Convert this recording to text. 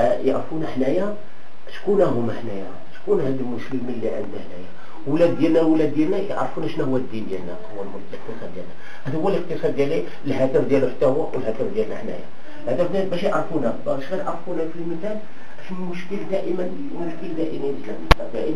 آه، يعرفونا حنايا شكون هما حنايا شكون هاد المسلمين اللي عندنا هنايا؟ ولاد ديالنا ولاد ديالنا يعرفونا شنو هو الدين ديالنا هو الاقتصاد ديالنا. هذا هو الاقتصاد ديالي الهدف ديالو حتى هو والهدف ديالنا حنايا الهدف ديالنا باش يعرفونا. باش غير يعرفونا في المثال المشكل دائما المشكل دائما دائما